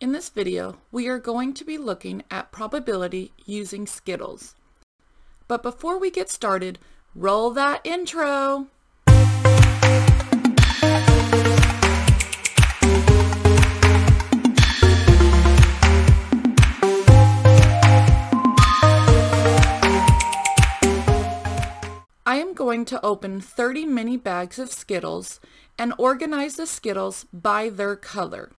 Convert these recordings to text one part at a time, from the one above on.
In this video, we are going to be looking at probability using Skittles. But before we get started, roll that intro! I am going to open 30 mini bags of Skittles and organize the Skittles by their color.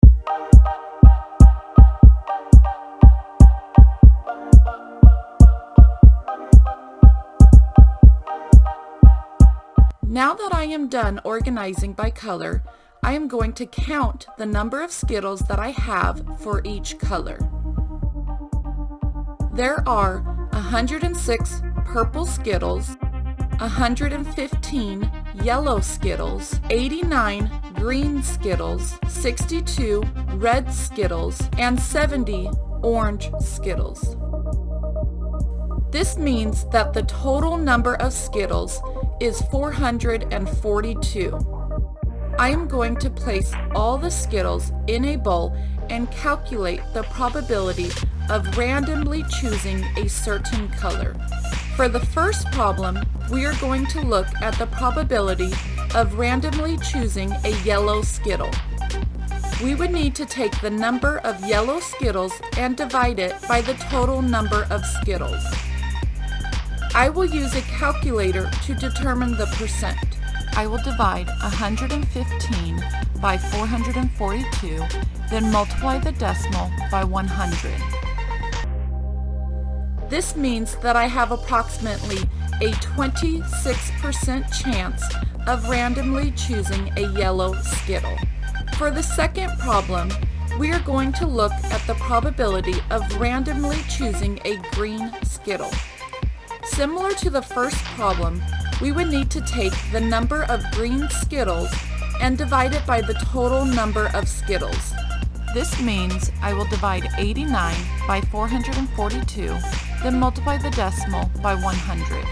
Now that I am done organizing by color, I am going to count the number of Skittles that I have for each color. There are 106 purple Skittles, 115 yellow Skittles, 89 green Skittles, 62 red Skittles, and 70 orange Skittles. This means that the total number of Skittles is 442. I am going to place all the Skittles in a bowl and calculate the probability of randomly choosing a certain color. For the first problem, we are going to look at the probability of randomly choosing a yellow Skittle. We would need to take the number of yellow Skittles and divide it by the total number of Skittles. I will use a calculator to determine the percent. I will divide 115 by 442, then multiply the decimal by 100. This means that I have approximately a 26% chance of randomly choosing a yellow Skittle. For the second problem, we are going to look at the probability of randomly choosing a green Skittle. Similar to the first problem, we would need to take the number of green Skittles and divide it by the total number of Skittles. This means I will divide 89 by 442, then multiply the decimal by 100.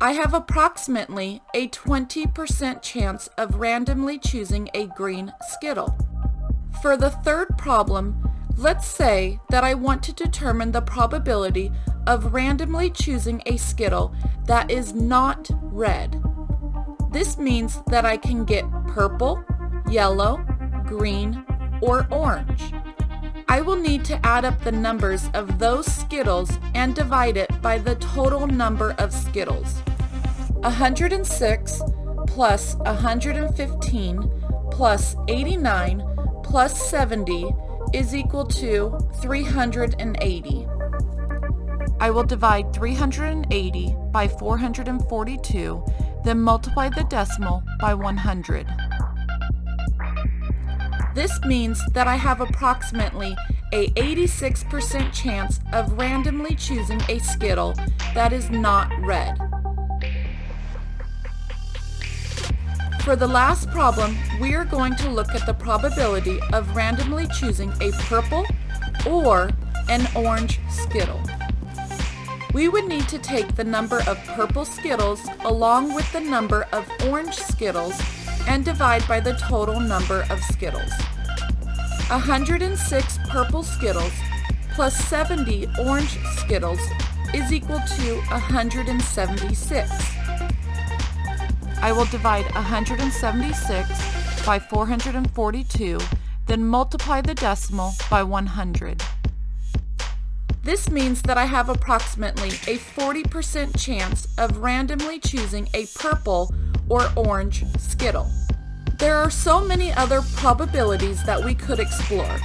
I have approximately a 20% chance of randomly choosing a green Skittle. For the third problem, Let's say that I want to determine the probability of randomly choosing a Skittle that is not red. This means that I can get purple, yellow, green, or orange. I will need to add up the numbers of those Skittles and divide it by the total number of Skittles. 106 plus 115 plus 89 plus 70 is equal to 380. I will divide 380 by 442, then multiply the decimal by 100. This means that I have approximately a 86% chance of randomly choosing a Skittle that is not red. For the last problem, we are going to look at the probability of randomly choosing a purple or an orange Skittle. We would need to take the number of purple Skittles along with the number of orange Skittles and divide by the total number of Skittles. 106 purple Skittles plus 70 orange Skittles is equal to 176. I will divide 176 by 442, then multiply the decimal by 100. This means that I have approximately a 40% chance of randomly choosing a purple or orange Skittle. There are so many other probabilities that we could explore.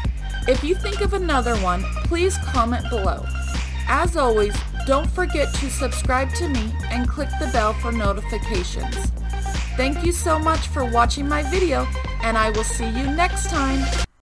If you think of another one, please comment below. As always, don't forget to subscribe to me and click the bell for notifications. Thank you so much for watching my video, and I will see you next time.